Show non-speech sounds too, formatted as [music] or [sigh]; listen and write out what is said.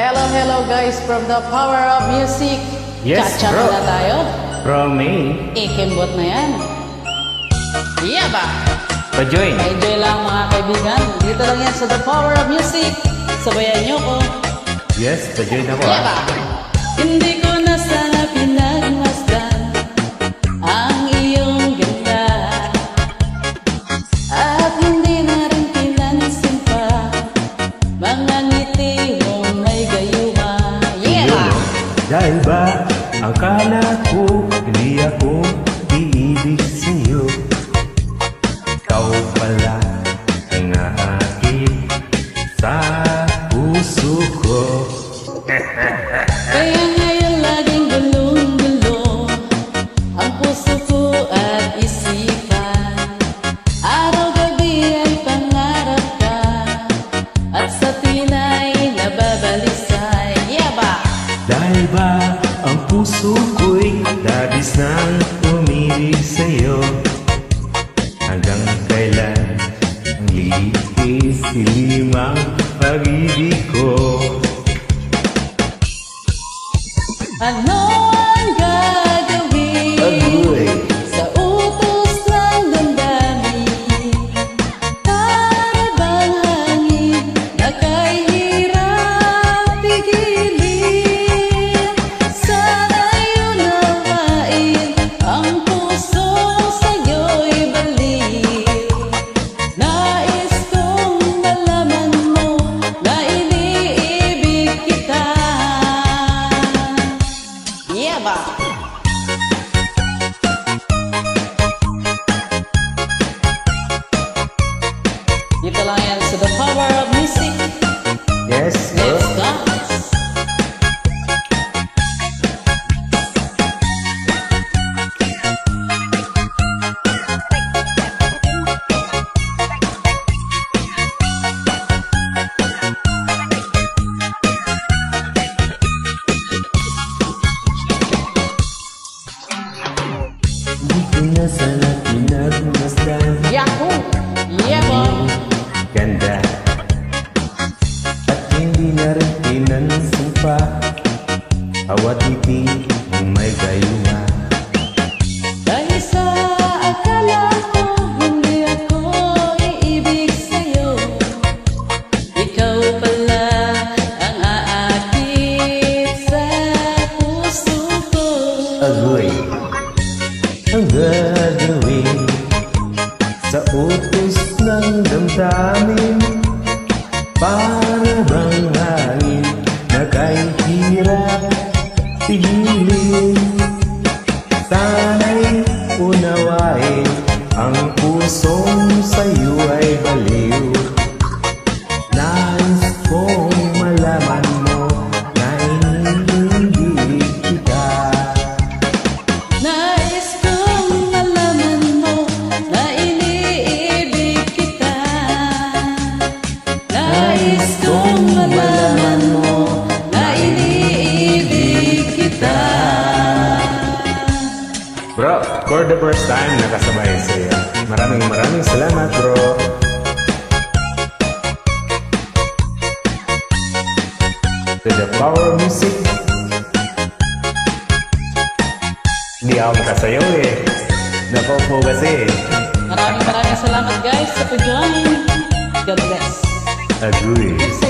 Hello, hello guys from the Power of Music. Yes, Chat-chat bro. na tayo. From me, Ikimbot na yan. Yeah ba? pa-join. Enjoy lang mga kaibigan. Dito lang yan sa The Power of Music. Sabayan nyo ko. Yes, pa-join ako Yeah ba? Hindi ko na sana pinagmasdan Dahil ba, akala ko, hindi ako iibig sa'yo. Ikaw pala ang aakit sa puso ko. [laughs] Kaya Dahil ba, ang puso ko'y labis nang umilig sa'yo. Hanggang kailan ang liis silimang pag-ibig ko. Ano ang gagawin Hindi ko na sana pinagmasdan Yahoo! Yeah ba? Ganda At hindi na rin pinansin pa Awat ngiti ng may gayuma hirap Pigilin. Sana'y unawain Ang pusong sa'yo kita Bro, for the first time nakasabay sa'yo. Maraming maraming salamat bro. To the power music. Hindi ako makasayaw eh. Nakaupo kasi. Maraming maraming salamat guys sa pag-join God bless Agree.